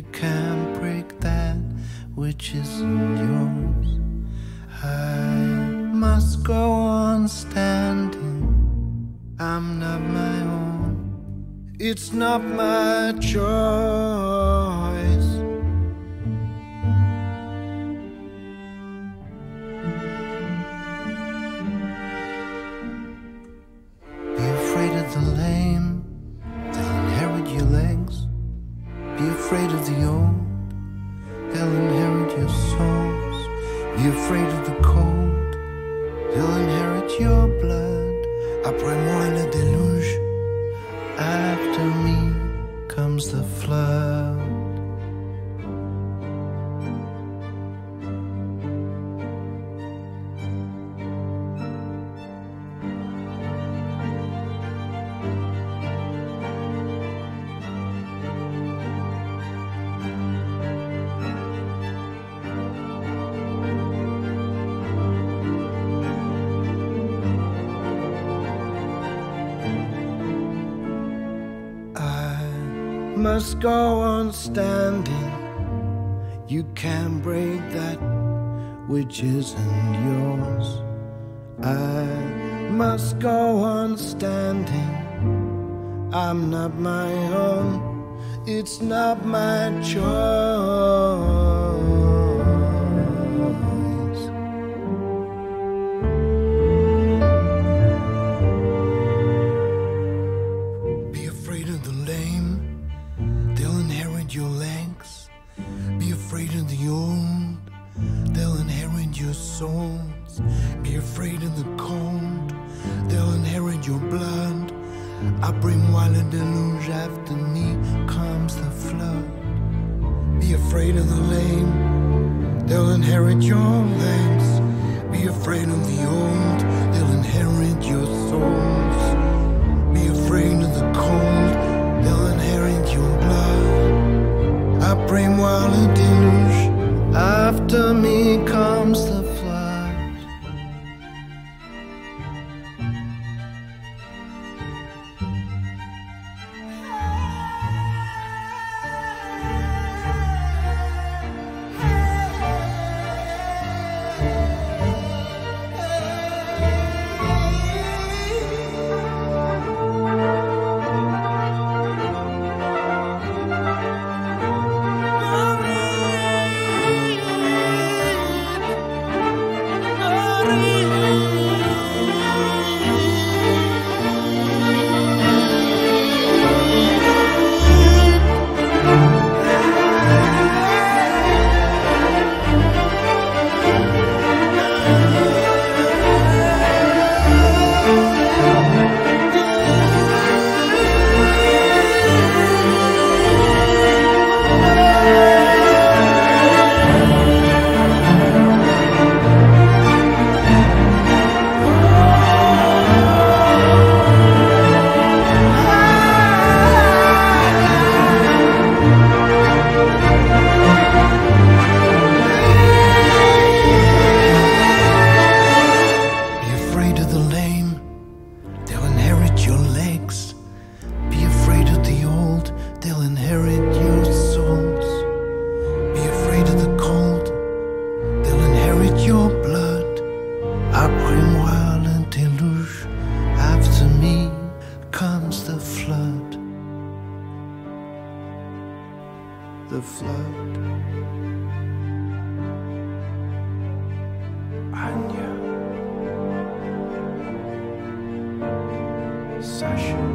You can't break that which isn't yours. I must go on standing. I'm not my own. It's not my choice. Afraid of the old, they'll inherit your souls. Be afraid of the cold, they'll inherit your blood. Après moi le déluge, must go on standing. You can't break that which isn't yours. I must go on standing. I'm not my own. It's not my choice. Your souls. Be afraid of the cold, they'll inherit your blood. Après moi le déluge, after me comes the flood. Be afraid of the lame, they'll inherit your legs. Be afraid of the old, The flood. Anya. Sasha.